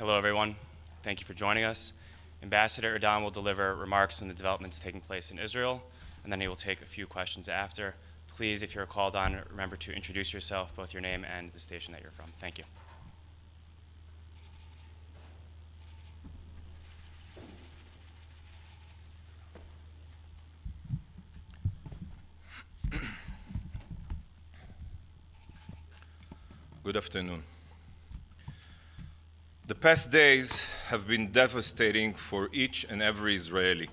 Hello, everyone. Thank you for joining us. Ambassador Erdan will deliver remarks on the developments taking place in Israel, and then he will take a few questions after. Please, if you're called on, remember to introduce yourself, both your name and the station that you're from. Thank you. Good afternoon. The past days have been devastating for each and every Israeli.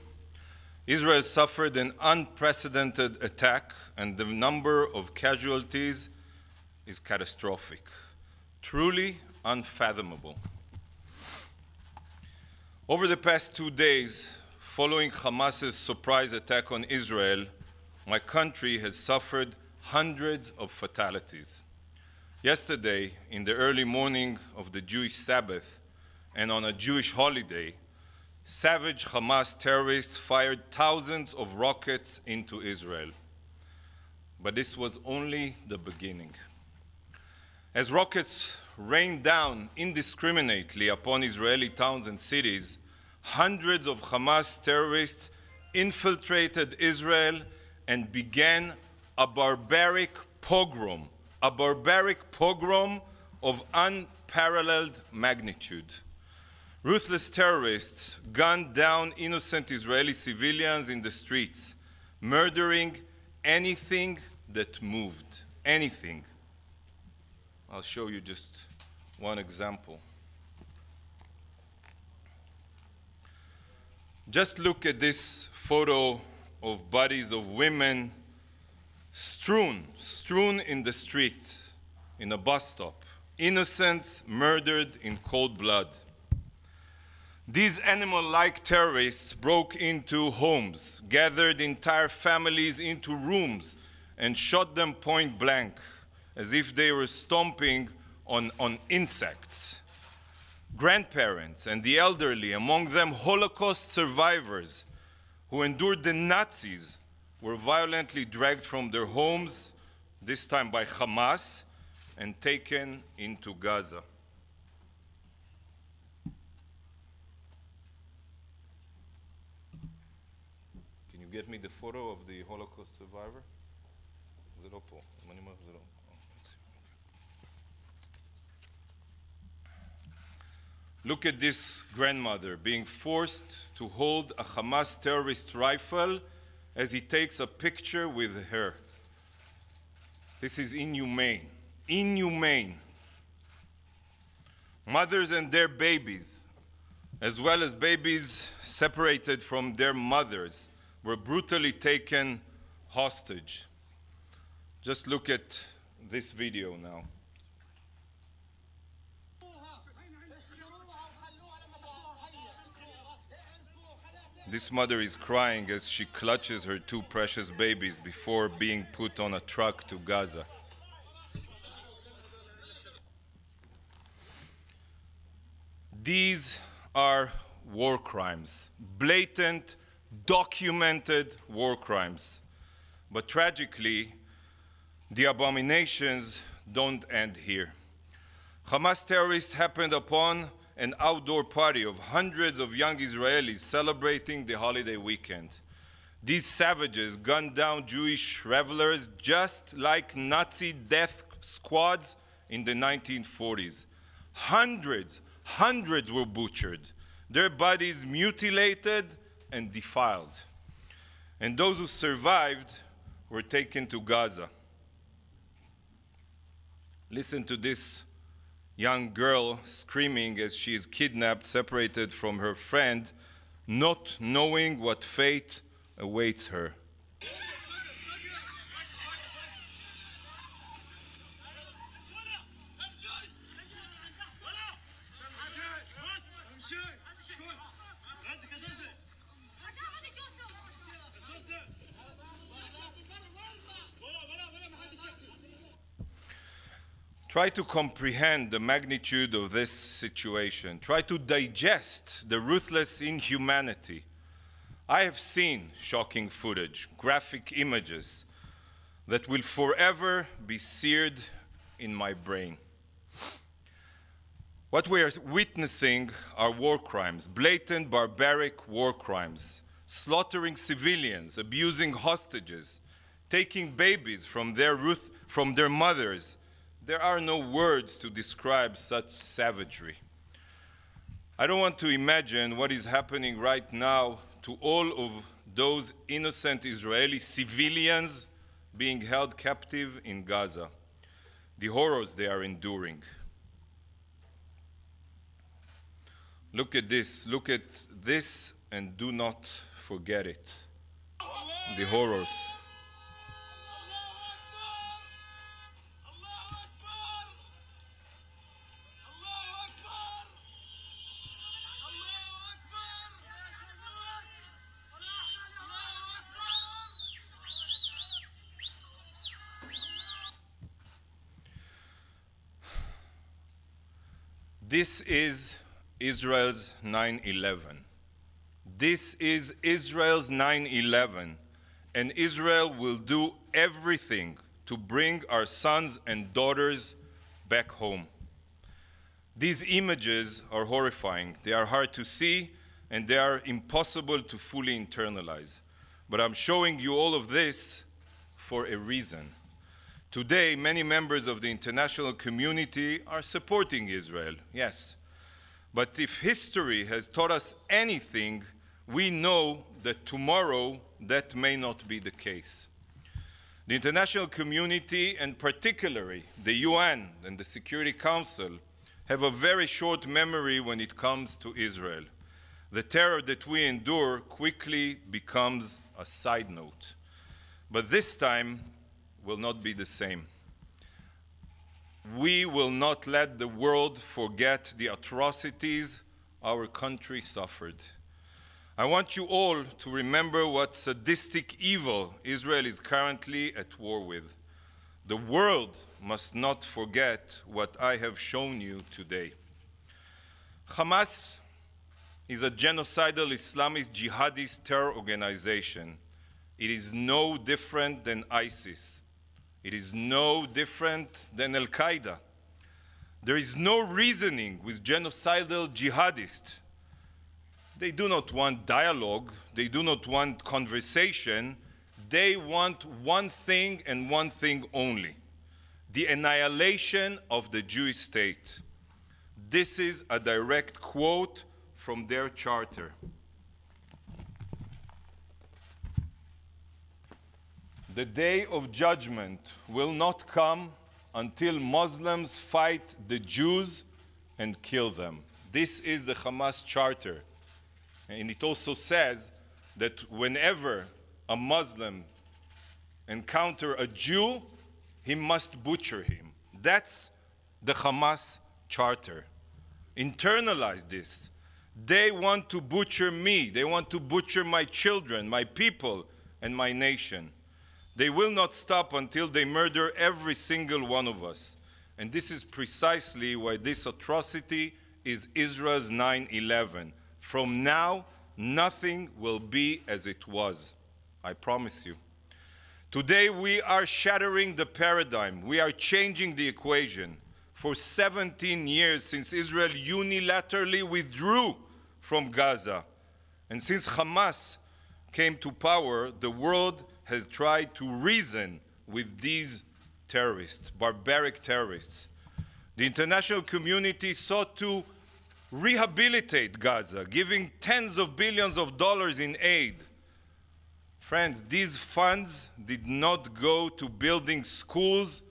Israel suffered an unprecedented attack, and the number of casualties is catastrophic, truly unfathomable. Over the past two days, following Hamas's surprise attack on Israel, my country has suffered hundreds of fatalities. Yesterday, in the early morning of the Jewish Sabbath and on a Jewish holiday, savage Hamas terrorists fired thousands of rockets into Israel. But this was only the beginning. As rockets rained down indiscriminately upon Israeli towns and cities, hundreds of Hamas terrorists infiltrated Israel and began a barbaric pogrom a barbaric pogrom of unparalleled magnitude. Ruthless terrorists gunned down innocent Israeli civilians in the streets, murdering anything that moved. Anything. I'll show you just one example. Just look at this photo of bodies of women strewn, strewn in the street, in a bus stop, innocents murdered in cold blood. These animal like terrorists broke into homes, gathered entire families into rooms, and shot them point blank as if they were stomping on, on insects. Grandparents and the elderly, among them Holocaust survivors who endured the Nazis, were violently dragged from their homes, this time by Hamas, and taken into Gaza. Can you get me the photo of the Holocaust survivor? Look at this grandmother being forced to hold a Hamas terrorist rifle as he takes a picture with her. This is inhumane. Inhumane. Mothers and their babies, as well as babies separated from their mothers, were brutally taken hostage. Just look at this video now. This mother is crying as she clutches her two precious babies before being put on a truck to Gaza. These are war crimes, blatant, documented war crimes. But tragically, the abominations don't end here. Hamas terrorists happened upon an outdoor party of hundreds of young Israelis celebrating the holiday weekend. These savages gunned down Jewish revelers just like Nazi death squads in the 1940s. Hundreds, hundreds were butchered, their bodies mutilated and defiled. And those who survived were taken to Gaza. Listen to this young girl screaming as she is kidnapped, separated from her friend, not knowing what fate awaits her. Try to comprehend the magnitude of this situation. Try to digest the ruthless inhumanity. I have seen shocking footage, graphic images that will forever be seared in my brain. What we are witnessing are war crimes, blatant, barbaric war crimes, slaughtering civilians, abusing hostages, taking babies from their, from their mothers. There are no words to describe such savagery. I don't want to imagine what is happening right now to all of those innocent Israeli civilians being held captive in Gaza, the horrors they are enduring. Look at this, look at this, and do not forget it. The horrors. This is Israel's 9 11. This is Israel's 9 11, and Israel will do everything to bring our sons and daughters back home. These images are horrifying. They are hard to see, and they are impossible to fully internalize. But I'm showing you all of this for a reason. Today, many members of the international community are supporting Israel, yes. But if history has taught us anything, we know that tomorrow that may not be the case. The international community, and particularly the UN and the Security Council, have a very short memory when it comes to Israel. The terror that we endure quickly becomes a side note. But this time will not be the same. We will not let the world forget the atrocities our country suffered. I want you all to remember what sadistic evil Israel is currently at war with. The world must not forget what I have shown you today. Hamas is a genocidal Islamist jihadist terror organization. It is no different than ISIS. It is no different than Al Qaeda. There is no reasoning with genocidal jihadists. They do not want dialogue, they do not want conversation. They want one thing and one thing only the annihilation of the Jewish state. This is a direct quote from their charter. The day of judgment will not come until Muslims fight the Jews and kill them. This is the Hamas charter. And it also says that whenever a Muslim encounter a Jew, he must butcher him. That's the Hamas charter. Internalize this. They want to butcher me. They want to butcher my children, my people, and my nation. They will not stop until they murder every single one of us. And this is precisely why this atrocity is Israel's 9 11. From now, nothing will be as it was. I promise you. Today, we are shattering the paradigm. We are changing the equation. For 17 years, since Israel unilaterally withdrew from Gaza, and since Hamas came to power, the world has tried to reason with these terrorists, barbaric terrorists. The international community sought to rehabilitate Gaza, giving tens of billions of dollars in aid. Friends, these funds did not go to building schools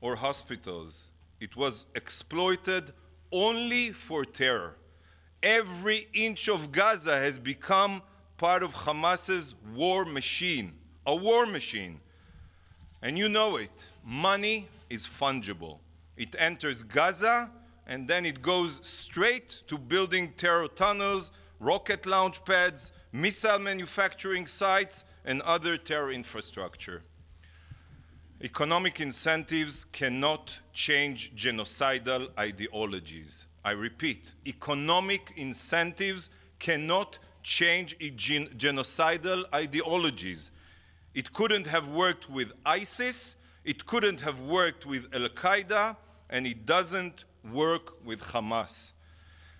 or hospitals. It was exploited only for terror. Every inch of Gaza has become part of Hamas's war machine a war machine. And you know it. Money is fungible. It enters Gaza and then it goes straight to building terror tunnels, rocket launch pads, missile manufacturing sites, and other terror infrastructure. Economic incentives cannot change genocidal ideologies. I repeat, economic incentives cannot change gen genocidal ideologies. It couldn't have worked with ISIS, it couldn't have worked with Al Qaeda, and it doesn't work with Hamas.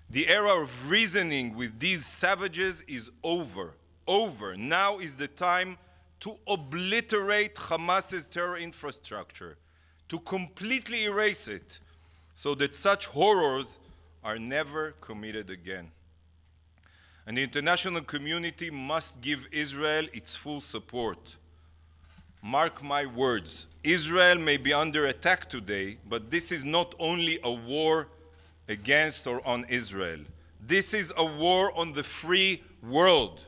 The era of reasoning with these savages is over. Over. Now is the time to obliterate Hamas's terror infrastructure, to completely erase it, so that such horrors are never committed again. And the international community must give Israel its full support. Mark my words Israel may be under attack today, but this is not only a war against or on Israel. This is a war on the free world.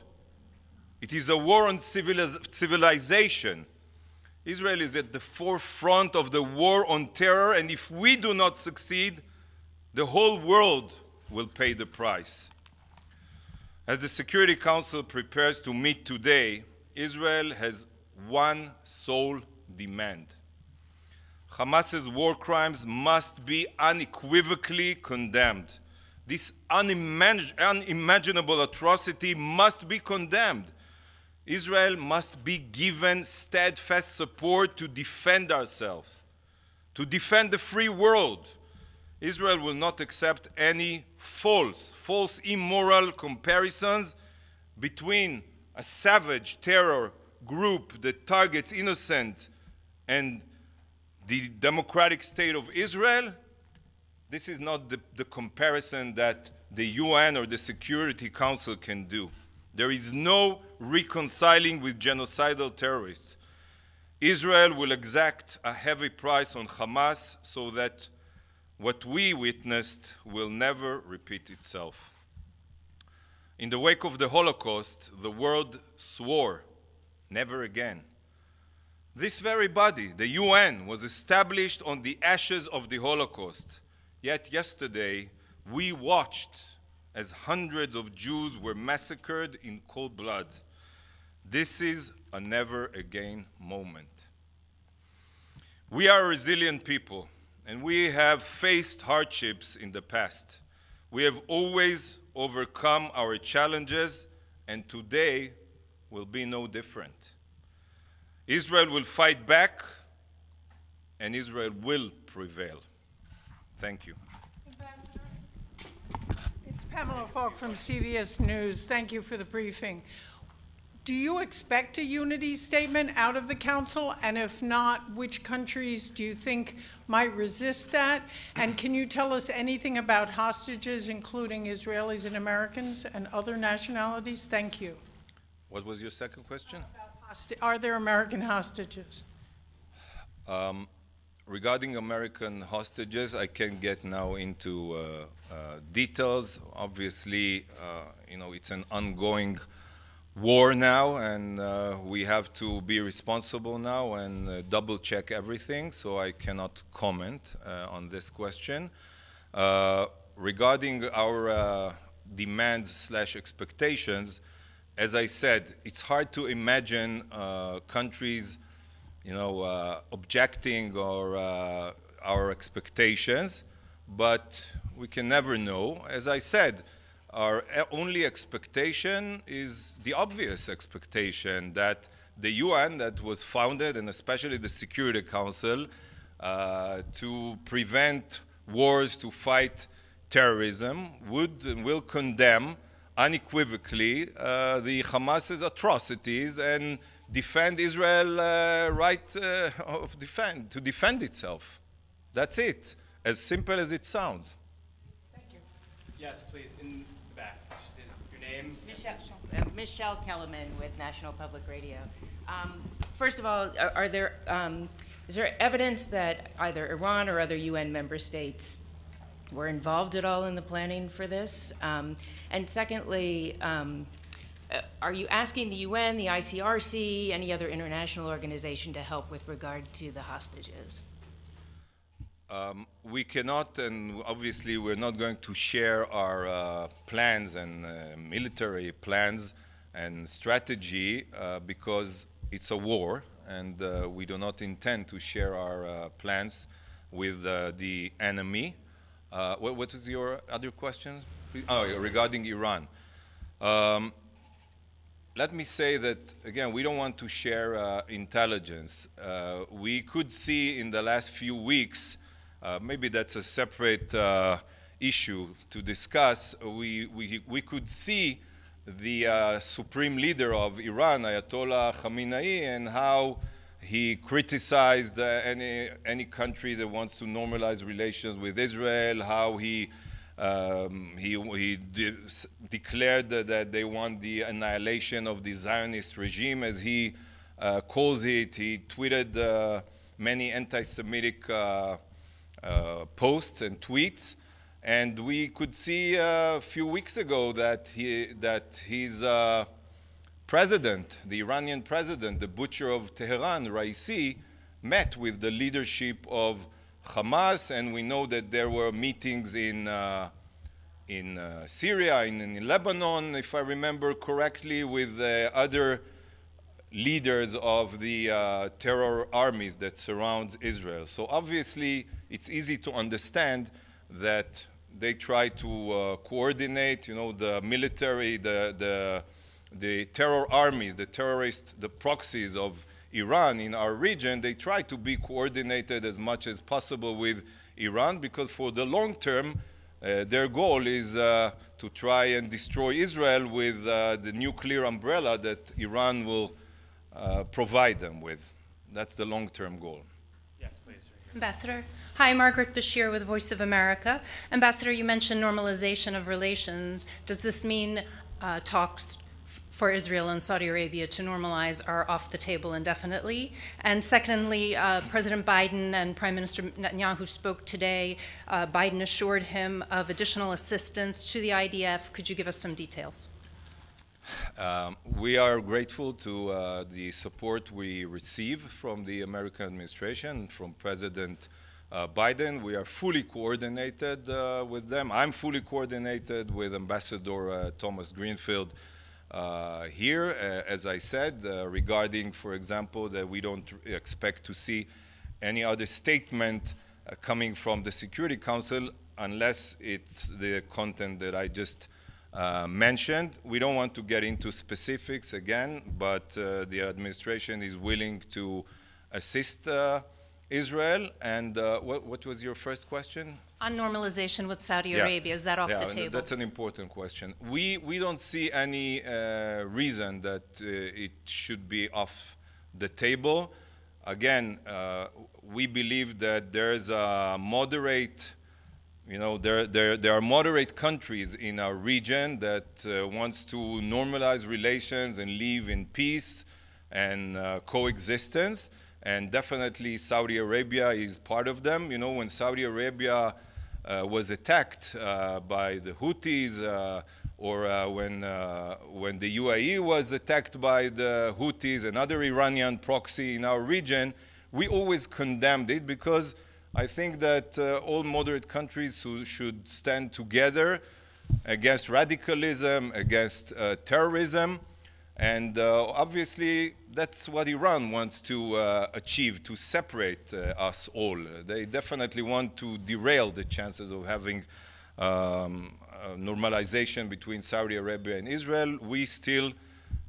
It is a war on civilization. Israel is at the forefront of the war on terror, and if we do not succeed, the whole world will pay the price. As the Security Council prepares to meet today, Israel has one sole demand. Hamas's war crimes must be unequivocally condemned. This unimag unimaginable atrocity must be condemned. Israel must be given steadfast support to defend ourselves, to defend the free world. Israel will not accept any false, false, immoral comparisons between a savage terror group that targets innocent and the democratic state of Israel, this is not the, the, comparison that the UN or the Security Council can do. There is no reconciling with genocidal terrorists. Israel will exact a heavy price on Hamas so that what we witnessed will never repeat itself. In the wake of the Holocaust, the world swore never again. This very body, the UN, was established on the ashes of the Holocaust. Yet yesterday, we watched as hundreds of Jews were massacred in cold blood. This is a never again moment. We are a resilient people, and we have faced hardships in the past. We have always overcome our challenges, and today will be no different. Israel will fight back, and Israel will prevail. Thank you. It's Pamela Falk from CBS News. Thank you for the briefing. Do you expect a unity statement out of the Council? And if not, which countries do you think might resist that? And can you tell us anything about hostages, including Israelis and Americans and other nationalities? Thank you. What was your second question? Are there American hostages? Um, regarding American hostages, I can't get now into uh, uh, details. Obviously, uh, you know, it's an ongoing war now, and uh, we have to be responsible now and uh, double check everything, so I cannot comment uh, on this question. regarding our demands slash expectations, as I said, it's hard to imagine uh, countries, you know, uh, objecting or uh, our expectations, but we can never know. As I said, our only expectation is the obvious expectation that the UN that was founded, and especially the Security Council, uh, to prevent wars, to fight terrorism, would and will condemn unequivocally uh, the Hamas's atrocities and defend Israel uh, right uh, of defend to defend itself. That's it. As simple as it sounds. Thank you. Yes, please, in the back. Your name? Michele, uh, Michele Kelemen with National Public Radio. Um, first of all, are, are there um, is there evidence that either Iran or other UN member states were involved at all in the planning for this? Um, and secondly, um, uh, are you asking the UN, the ICRC, any other international organization to help with regard to the hostages? Um, we cannot, and obviously we're not going to share our uh, plans and uh, military plans and strategy uh, because it's a war, and uh, we do not intend to share our uh, plans with the enemy. Uh, what, what is your other question? Oh, regarding Iran. Um, let me say that, again, we don't want to share uh, intelligence. Uh, we could see in the last few weeks uh, maybe that's a separate uh, issue to discuss. We, we, we could see the uh, supreme leader of Iran, Ayatollah Khamenei, and how he criticized uh, any, any country that wants to normalize relations with Israel, how he, um, he, he de declared that they want the annihilation of the Zionist regime, as he uh, calls it. He tweeted uh, many anti Semitic uh, uh, posts and tweets. And we could see a few weeks ago that, he, that uh, president, the Iranian president, the butcher of Tehran, Raisi, met with the leadership of Hamas, and we know that there were meetings in, uh, in uh, Syria, in, in, Lebanon, if I remember correctly, with uh, other leaders of the uh, terror armies that surround Israel. So obviously, it's easy to understand that they try to uh, coordinate, you know, the military, the, the, the terror armies, the terrorists, the proxies of Iran in our region, they try to be coordinated as much as possible with Iran because for the long term, uh, their goal is uh, to try and destroy Israel with uh, the nuclear umbrella that Iran will uh, provide them with. That's the long term goal. Yes, please. Ambassador. Hi, Margaret Besheer with Voice of America. Ambassador, you mentioned normalization of relations. Does this mean uh, talks for Israel and Saudi Arabia to normalize are off the table indefinitely? And secondly, uh, President Biden and Prime Minister Netanyahu spoke today. Uh, Biden assured him of additional assistance to the IDF. Could you give us some details? Um, we are grateful to uh, the support we receive from the American administration, from President uh, Biden. We are fully coordinated uh, with them. I'm fully coordinated with Ambassador uh, Thomas Greenfield uh, here, uh, as I said, regarding, for example, that we don't expect to see any other statement coming from the Security Council unless it's the content that I just uh, mentioned. We don't want to get into specifics again, but uh, the administration is willing to assist uh, Israel. And uh, what, what, was your first question? On normalization with Saudi yeah. Arabia, is that off yeah, the table? That's an important question. We, we don't see any uh, reason that it should be off the table. Again, we believe that there's a moderate you know, there, there, there are moderate countries in our region that uh, wants to normalize relations and live in peace and uh, coexistence. And definitely Saudi Arabia is part of them. You know, when Saudi Arabia uh, was attacked uh, by the Houthis uh, or uh, when, when the UAE was attacked by the Houthis, another Iranian proxy in our region, we always condemned it because I think that uh, all moderate countries should stand together against radicalism, against uh, terrorism, and uh, obviously that's what Iran wants to uh, achieve, to separate uh, us all. They definitely want to derail the chances of having um, normalization between Saudi Arabia and Israel. We still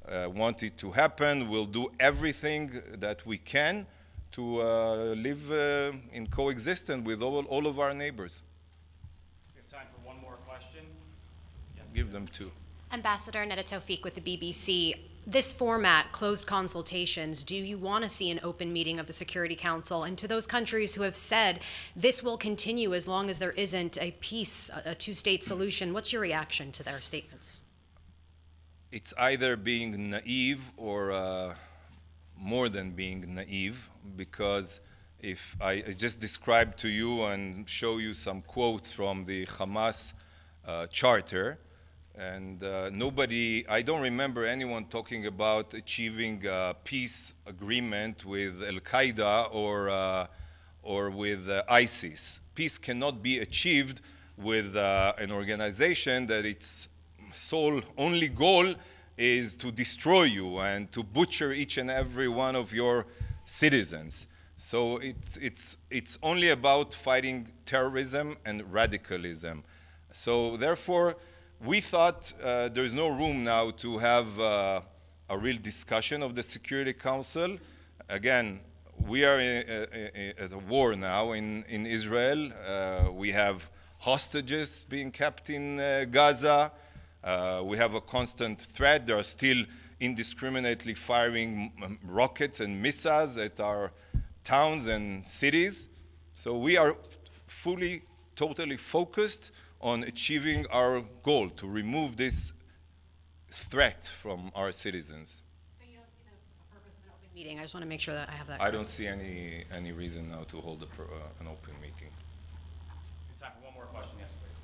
uh, want it to happen. We'll do everything that we can to uh, live uh, in coexistence with all, all of our neighbors. We have time for one more question. Yes. Give them two. Ambassador Nada Tawfik with the BBC. This format, closed consultations, do you want to see an open meeting of the Security Council? And to those countries who have said this will continue as long as there isn't a peace, a two state solution, what's your reaction to their statements? It's either being naive or uh, more than being naive because if I, I just describe to you and show you some quotes from the Hamas uh, charter, and uh, nobody, I don't remember anyone talking about achieving a peace agreement with Al Qaeda or, uh, or with uh, ISIS. Peace cannot be achieved with uh, an organization that its sole only goal is to destroy you and to butcher each and every one of your citizens. So it's, it's, it's only about fighting terrorism and radicalism. So therefore, we thought uh, there's no room now to have uh, a real discussion of the Security Council. Again, we are in, uh, uh, at a war now in, in Israel. Uh, we have hostages being kept in uh, Gaza. We have a constant threat. There are still indiscriminately firing rockets and missiles at our towns and cities. So we are fully, totally focused on achieving our goal to remove this threat from our citizens. So you don't see the purpose of an open meeting? I just want to make sure that I have that I correct. don't see any, any reason now to hold a pro, uh, an open meeting. Time for one more question, yes, please.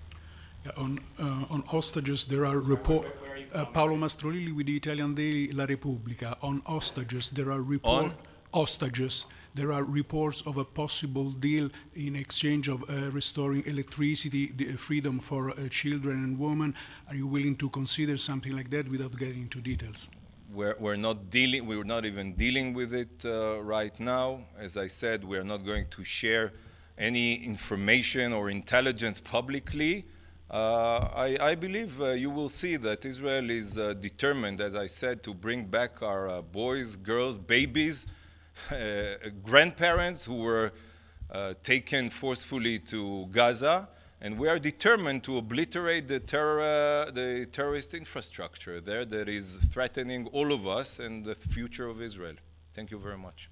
Yeah, On, uh, on hostages, there are reports. where- where are you Uh. Paolo Mastrolilli with the Italian daily La Repubblica. On hostages, there are reports. Hostages, there are reports of a possible deal in exchange of uh, restoring electricity, the uh, freedom for uh, children and women. Are you willing to consider something like that without getting into details? We're, we're not dealing, we're not even dealing with it uh, right now. As I said, we're not going to share any information or intelligence publicly. Uh, I, I believe uh, you will see that Israel is uh, determined, as I said, to bring back our boys, girls, babies, grandparents who were uh, taken forcefully to Gaza, and we are determined to obliterate the, terror, uh, the terrorist infrastructure there that is threatening all of us and the future of Israel. Thank you very much.